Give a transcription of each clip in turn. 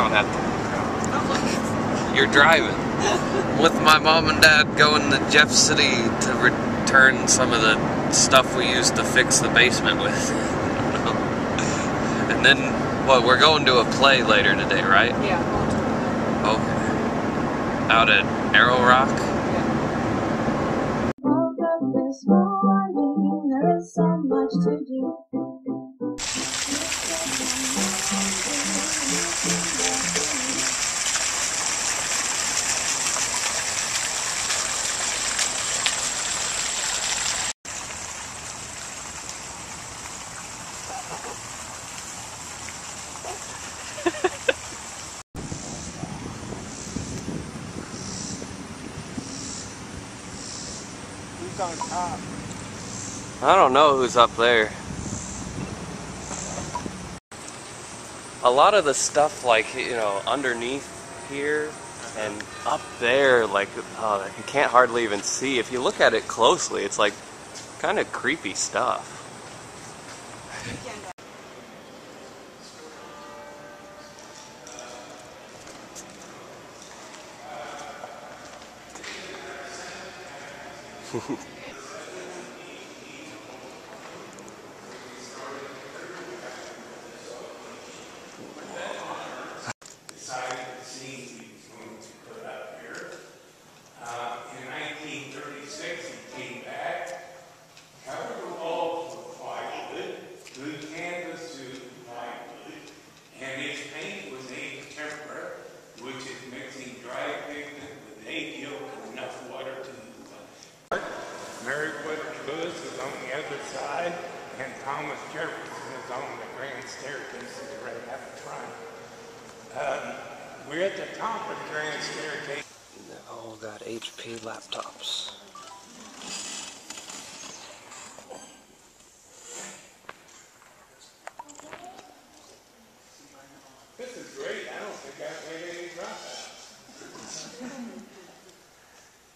don't have. You're driving. With my mom and dad going to Jeff City to return some of the stuff we used to fix the basement with. and then, what, we're going to a play later today, right? Yeah. Okay. Out at Arrow Rock? Woke Who's on top? I don't know who's up there. A lot of the stuff, like, you know, underneath here and up there, like, uh, you can't hardly even see. If you look at it closely, it's like kind of creepy stuff. Ooh. and Thomas Jefferson is on the grand staircase is right out front. Um, we're at the top of the grand staircase. They all got HP laptops. This is great. I don't think I've made any dropouts.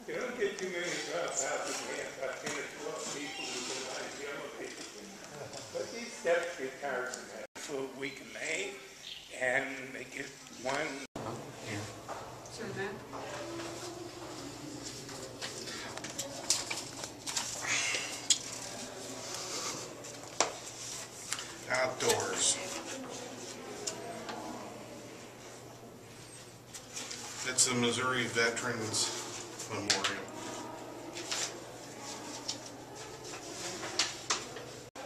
you don't get too many dropouts if have about 10 or 12 people who can ride the elevator. But these steps get tiresome. So we can make, and they get one Sure, man. Outdoors. It's the Missouri Veterans Memorial.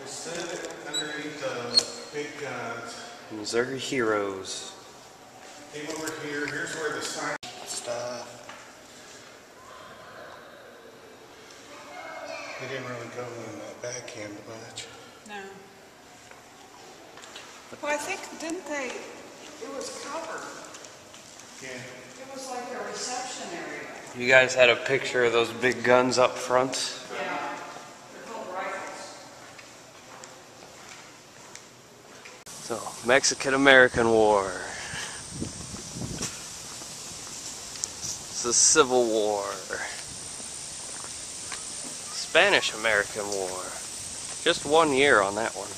We sit underneath the big guns. Missouri Heroes. Came over here, here's where the sign stuff. They didn't really go in the backhand much. No. Well, I think, didn't they, it was covered. Yeah. It was like a reception area. You guys had a picture of those big guns up front? Yeah. They're called rifles. So, Mexican American War. It's the Civil War. Spanish American War. Just one year on that one.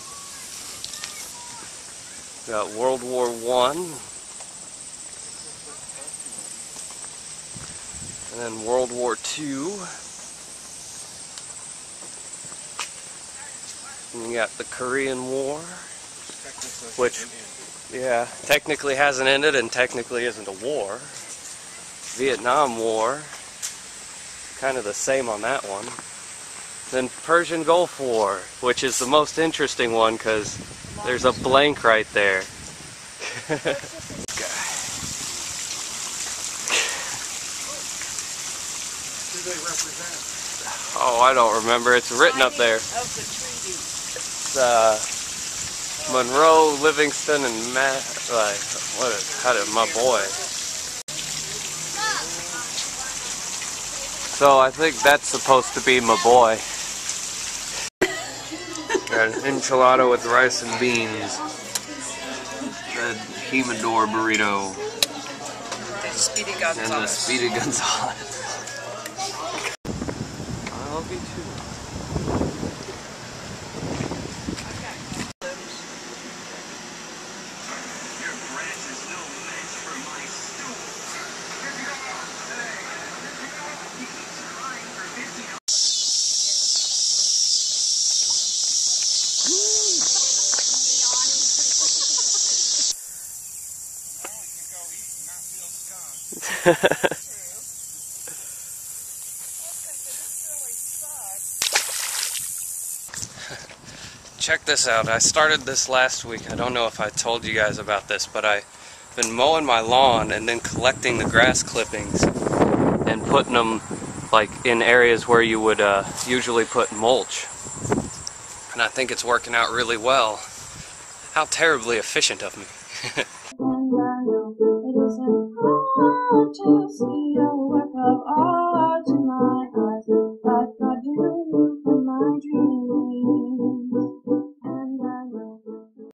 Got World War One. And then World War Two. And you got the Korean War. Which, yeah, technically hasn't ended and technically isn't a war. Vietnam War, kind of the same on that one. Then Persian Gulf War, which is the most interesting one because there's a blank right there. Oh, I don't remember. It's written up there. It's, uh, Monroe, Livingston, and Matt. Like, what? Is, how did my boy? So I think that's supposed to be my boy. Got an enchilada with rice and beans. The humidor burrito The Speedy and the Gonzales. Speedy Gonzales. I love you too. Check this out. I started this last week. I don't know if I told you guys about this, but I've been mowing my lawn and then collecting the grass clippings and putting them like in areas where you would uh, usually put mulch. And I think it's working out really well. How terribly efficient of me. tips